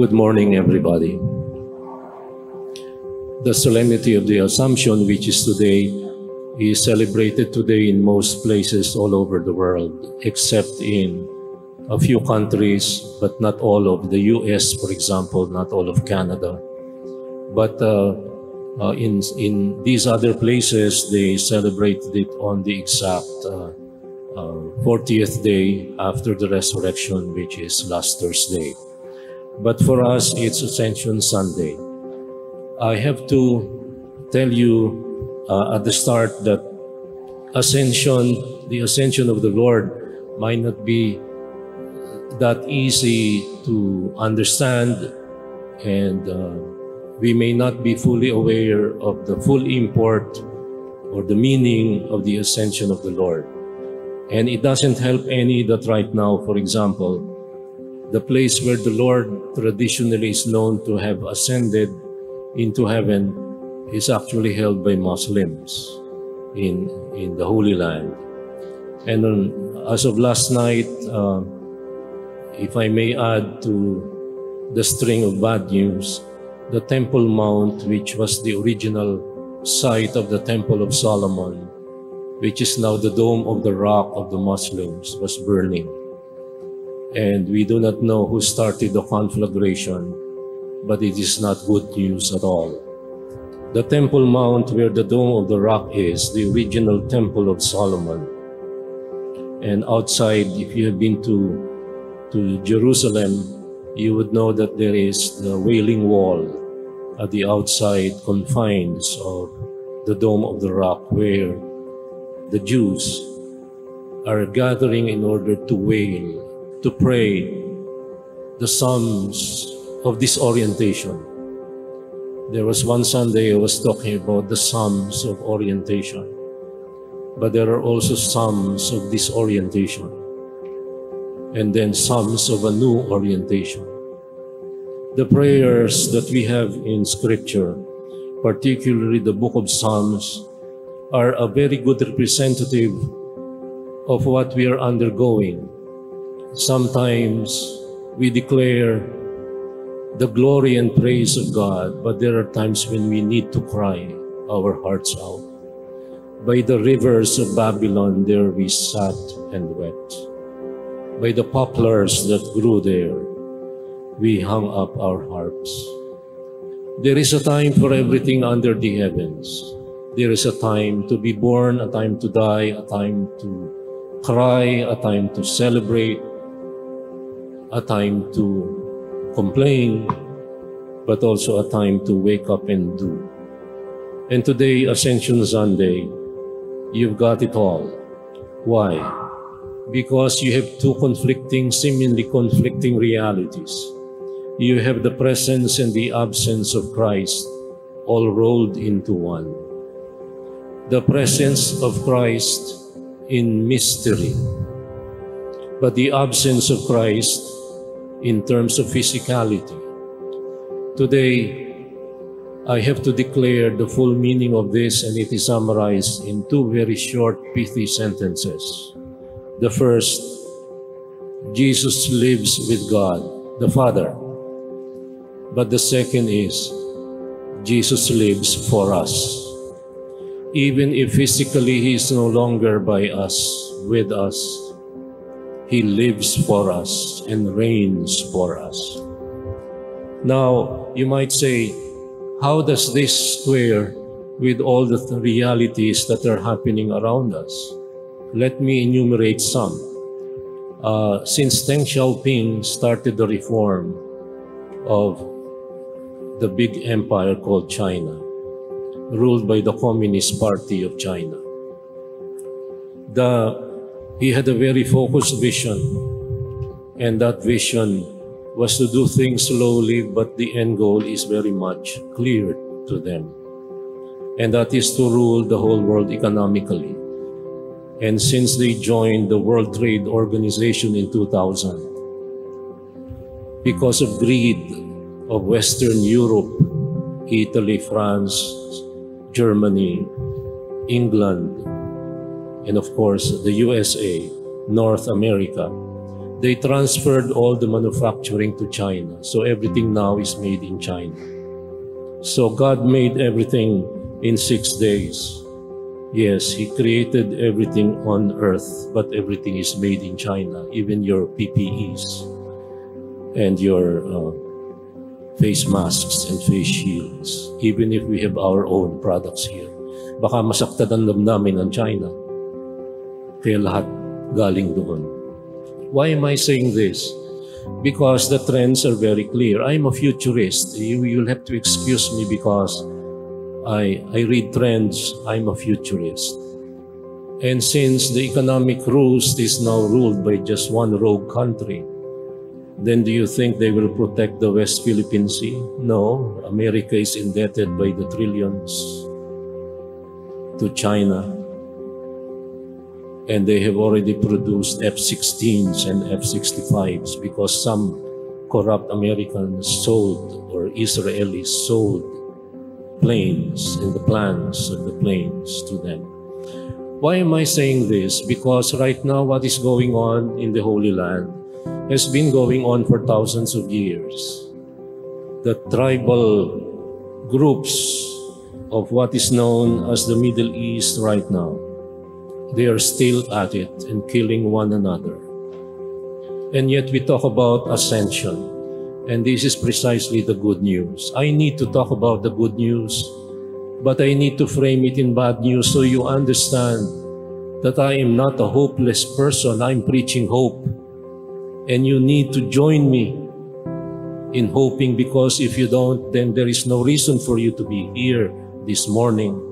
Good morning, everybody. The solemnity of the Assumption, which is today, is celebrated today in most places all over the world, except in a few countries, but not all of the US, for example, not all of Canada. But uh, uh, in, in these other places, they celebrated it on the exact uh, 40th day after the resurrection, which is last Thursday. But for us, it's Ascension Sunday. I have to tell you uh, at the start that ascension, the ascension of the Lord, might not be that easy to understand, and uh, we may not be fully aware of the full import or the meaning of the ascension of the Lord. And it doesn't help any that right now, for example, the place where the Lord traditionally is known to have ascended into heaven is actually held by Muslims in, in the Holy Land. And on, as of last night, uh, if I may add to the string of bad news, the Temple Mount, which was the original site of the Temple of Solomon, which is now the Dome of the Rock of the Muslims, was burning. And we do not know who started the conflagration, but it is not good news at all. The Temple Mount where the Dome of the Rock is, the original Temple of Solomon. And outside, if you have been to, to Jerusalem, you would know that there is the Wailing Wall at the outside confines of the Dome of the Rock where the Jews are gathering in order to wail, to pray the Psalms of disorientation. There was one Sunday I was talking about the Psalms of orientation, but there are also Psalms of disorientation, and then Psalms of a new orientation. The prayers that we have in Scripture, particularly the book of Psalms, are a very good representative of what we are undergoing. Sometimes we declare the glory and praise of God, but there are times when we need to cry our hearts out. By the rivers of Babylon, there we sat and wept. By the poplars that grew there, we hung up our harps. There is a time for everything under the heavens. There is a time to be born, a time to die, a time to cry, a time to celebrate, a time to complain, but also a time to wake up and do. And today, Ascension Sunday, you've got it all. Why? Because you have two conflicting, seemingly conflicting realities. You have the presence and the absence of Christ all rolled into one the presence of Christ in mystery, but the absence of Christ in terms of physicality. Today, I have to declare the full meaning of this, and it is summarized in two very short, pithy sentences. The first, Jesus lives with God, the Father. But the second is, Jesus lives for us even if physically He is no longer by us, with us, He lives for us and reigns for us. Now, you might say, how does this square with all the th realities that are happening around us? Let me enumerate some. Uh, since Deng Xiaoping started the reform of the big empire called China, ruled by the Communist Party of China. The, he had a very focused vision, and that vision was to do things slowly, but the end goal is very much clear to them. And that is to rule the whole world economically. And since they joined the World Trade Organization in 2000, because of greed of Western Europe, Italy, France, Germany, England, and of course the USA, North America, They transferred all the manufacturing to China. So everything now is made in China. So God made everything in six days. Yes, He created everything on earth, but everything is made in China, even your PPEs and your uh, face masks and face shields, even if we have our own products here. Baka masaktan ang loob namin ng China. Kaya lahat galing doon. Why am I saying this? Because the trends are very clear. I'm a futurist. You, you'll have to excuse me because I, I read trends. I'm a futurist. And since the economic rules is now ruled by just one rogue country, then do you think they will protect the West Philippine Sea? No. America is indebted by the trillions to China and they have already produced F-16s and F-65s because some corrupt Americans sold or Israelis sold planes and the plans of the planes to them. Why am I saying this? Because right now what is going on in the Holy Land has been going on for thousands of years. The tribal groups of what is known as the Middle East right now they are still at it and killing one another. And yet we talk about ascension. And this is precisely the good news. I need to talk about the good news, but I need to frame it in bad news so you understand that I am not a hopeless person. I'm preaching hope. And you need to join me in hoping because if you don't, then there is no reason for you to be here this morning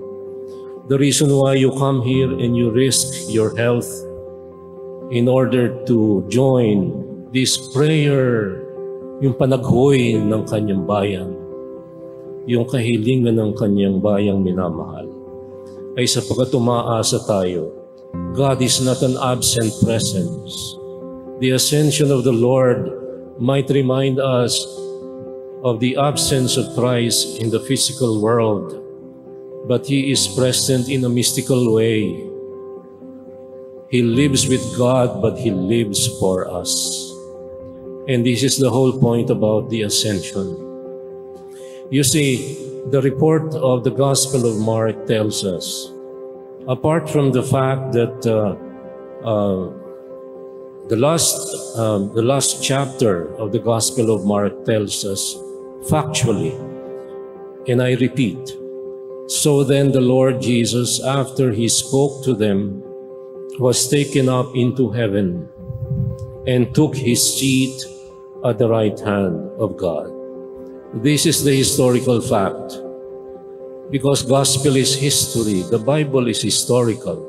the reason why you come here and you risk your health in order to join this prayer, yung panaghoy ng kanyang bayan, yung kahilingan ng kanyang bayang minamahal, ay sapagat umaasa tayo, God is not an absent presence. The ascension of the Lord might remind us of the absence of Christ in the physical world but He is present in a mystical way. He lives with God, but He lives for us. And this is the whole point about the ascension. You see, the report of the Gospel of Mark tells us, apart from the fact that uh, uh, the last um, the last chapter of the Gospel of Mark tells us factually, and I repeat, so then the Lord Jesus, after he spoke to them, was taken up into heaven and took his seat at the right hand of God. This is the historical fact. Because gospel is history, the Bible is historical.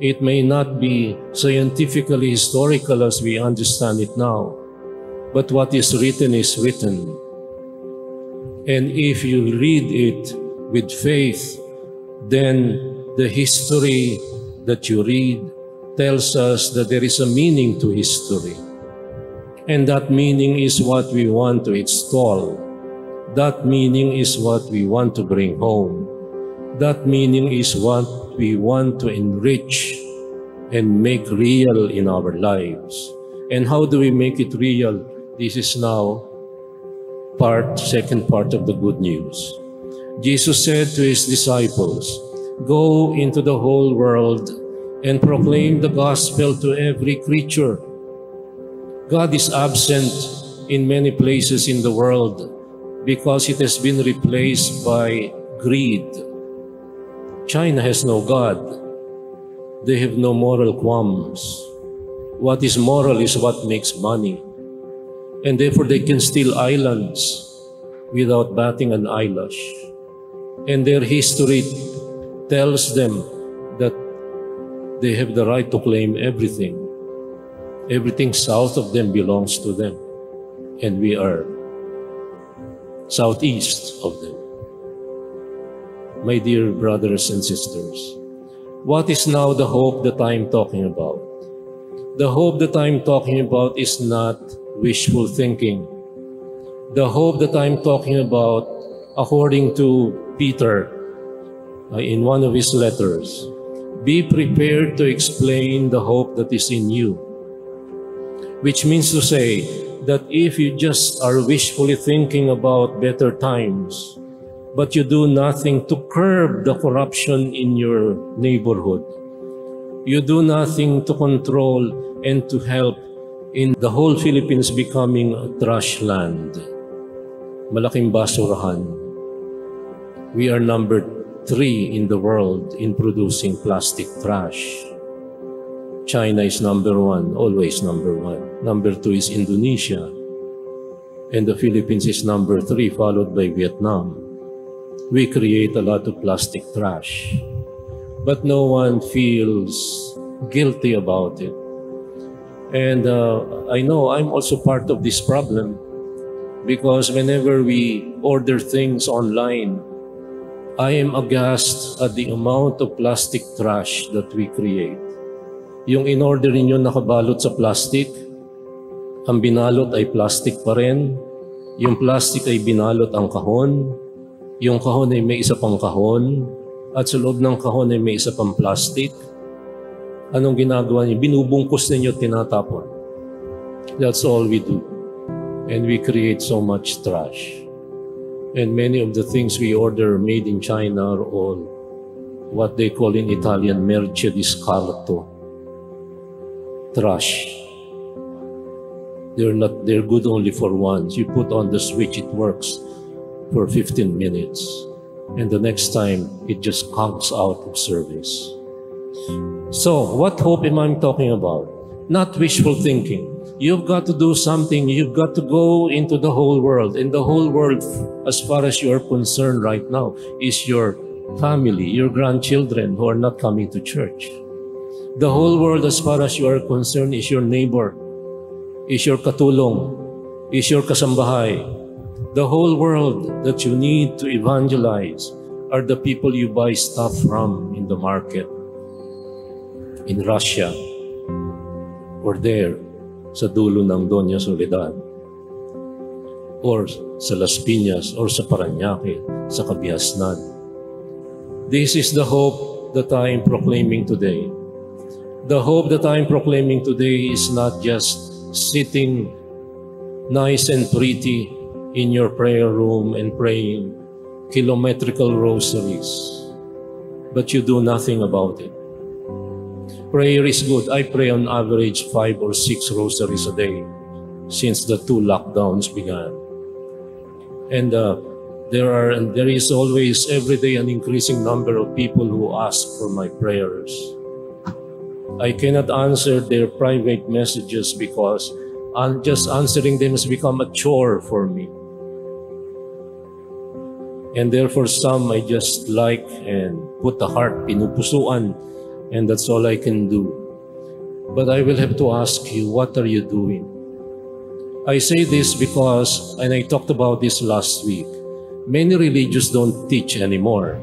It may not be scientifically historical as we understand it now, but what is written is written. And if you read it with faith, then the history that you read tells us that there is a meaning to history. And that meaning is what we want to install. That meaning is what we want to bring home. That meaning is what we want to enrich and make real in our lives. And how do we make it real? This is now part, second part of the good news. Jesus said to his disciples, Go into the whole world and proclaim the gospel to every creature. God is absent in many places in the world because it has been replaced by greed. China has no God. They have no moral qualms. What is moral is what makes money. And therefore they can steal islands without batting an eyelash and their history tells them that they have the right to claim everything. Everything south of them belongs to them, and we are southeast of them. My dear brothers and sisters, what is now the hope that I'm talking about? The hope that I'm talking about is not wishful thinking. The hope that I'm talking about, according to Peter uh, in one of his letters, Be prepared to explain the hope that is in you. which means to say that if you just are wishfully thinking about better times, but you do nothing to curb the corruption in your neighborhood, you do nothing to control and to help in the whole Philippines becoming a trash land, malaking basurahan. We are number three in the world in producing plastic trash. China is number one, always number one. Number two is Indonesia. And the Philippines is number three, followed by Vietnam. We create a lot of plastic trash. But no one feels guilty about it. And uh, I know I'm also part of this problem because whenever we order things online, I am aghast at the amount of plastic trash that we create. Yung in-order ninyo nakabalot sa plastic, ang binalot ay plastic pa rin, yung plastic ay binalot ang kahon, yung kahon ay may isa pang kahon, at sa loob ng kahon ay may isa pang plastic. Anong ginagawa niyo? Binubungkus ninyo, tinatapon. That's all we do. And we create so much trash. And many of the things we order made in China are all what they call in Italian merce di scarto. Trash. They're not they're good only for once. You put on the switch, it works for 15 minutes. And the next time it just conks out of service. So, what hope am I talking about? Not wishful thinking. You've got to do something. You've got to go into the whole world. And the whole world, as far as you're concerned right now, is your family, your grandchildren who are not coming to church. The whole world, as far as you are concerned, is your neighbor, is your katulong, is your kasambahay. The whole world that you need to evangelize are the people you buy stuff from in the market in Russia or there sa dulo ng Doña Soledad or sa Las Piñas or sa Paranaque, sa Kabiasnan. This is the hope that I am proclaiming today. The hope that I am proclaiming today is not just sitting nice and pretty in your prayer room and praying kilometrical rosaries, but you do nothing about it. Prayer is good. I pray on average five or six rosaries a day since the two lockdowns began. And uh, there are and there is always every day an increasing number of people who ask for my prayers. I cannot answer their private messages because uh, just answering them has become a chore for me. And therefore some I just like and put the heart, pinupusuan, and that's all I can do. But I will have to ask you, what are you doing? I say this because, and I talked about this last week, many religious don't teach anymore.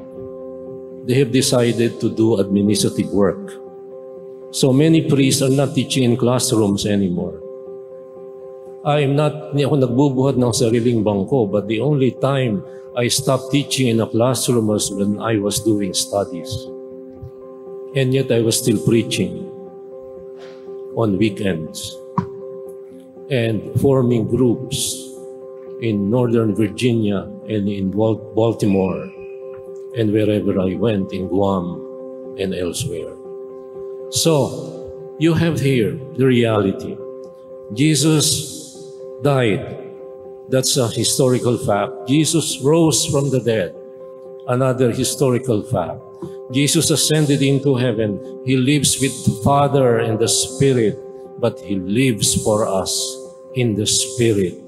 They have decided to do administrative work. So many priests are not teaching in classrooms anymore. I am not, hindi ako nagbubuhat ng sariling bangko, but the only time I stopped teaching in a classroom was when I was doing studies. And yet I was still preaching on weekends and forming groups in Northern Virginia and in Baltimore and wherever I went in Guam and elsewhere. So, you have here the reality. Jesus died. That's a historical fact. Jesus rose from the dead. Another historical fact. Jesus ascended into heaven. He lives with the Father and the Spirit, but He lives for us in the Spirit.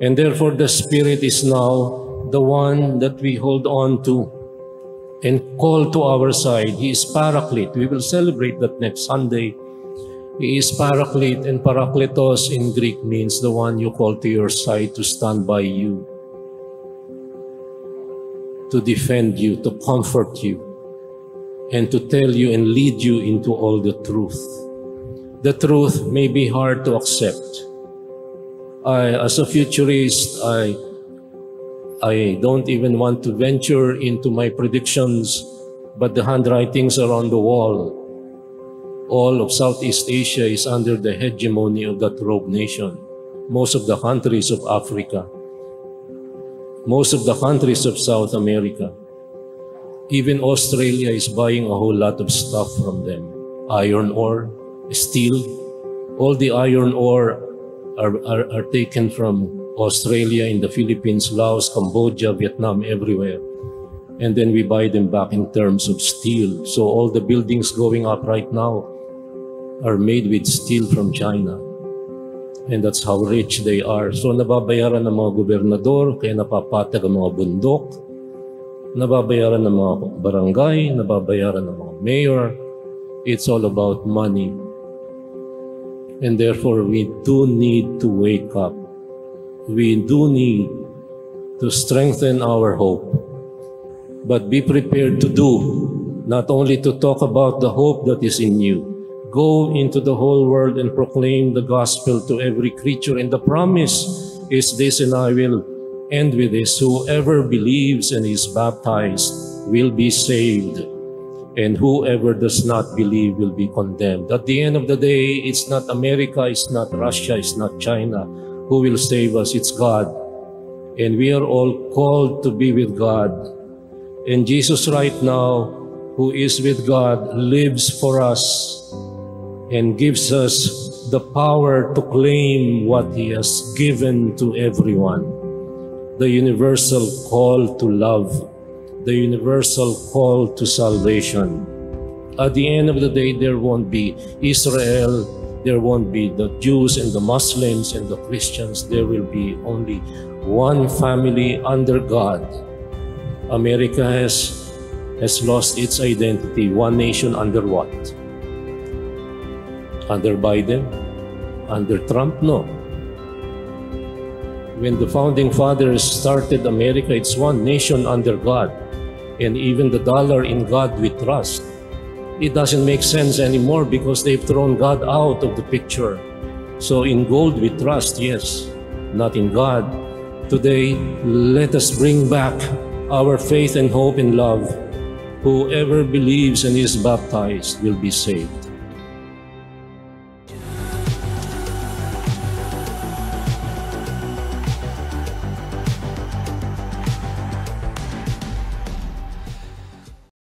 And therefore, the Spirit is now the one that we hold on to and call to our side. He is Paraclete. We will celebrate that next Sunday. He is Paraclete, and Parakletos in Greek means the one you call to your side to stand by you, to defend you, to comfort you and to tell you and lead you into all the truth. The truth may be hard to accept. I, as a futurist, I, I don't even want to venture into my predictions, but the handwritings are on the wall. all of Southeast Asia is under the hegemony of that rogue nation. Most of the countries of Africa, most of the countries of South America, even Australia is buying a whole lot of stuff from them. Iron ore, steel, all the iron ore are, are, are taken from Australia, in the Philippines, Laos, Cambodia, Vietnam, everywhere. And then we buy them back in terms of steel. So all the buildings going up right now are made with steel from China. And that's how rich they are. So nababayaran ng mga gobernador, kaya napapatag ang mga bundok, nababayaran ng mga barangay, nababayaran ng mga mayor. It's all about money. And therefore, we do need to wake up. We do need to strengthen our hope. But be prepared to do, not only to talk about the hope that is in you. Go into the whole world and proclaim the gospel to every creature. And the promise is this, and I will end with this whoever believes and is baptized will be saved and whoever does not believe will be condemned. At the end of the day, it's not America, it's not Russia, it's not China who will save us, it's God. And we are all called to be with God. And Jesus right now, who is with God, lives for us and gives us the power to claim what He has given to everyone. The universal call to love the universal call to salvation. At the end of the day, there won't be Israel, there won't be the Jews and the Muslims and the Christians. There will be only one family under God. America has, has lost its identity. One nation under what? Under Biden? Under Trump? No. When the founding fathers started America, it's one nation under God and even the dollar in God we trust, it doesn't make sense anymore because they've thrown God out of the picture. So in gold we trust, yes, not in God. Today, let us bring back our faith and hope and love. Whoever believes and is baptized will be saved.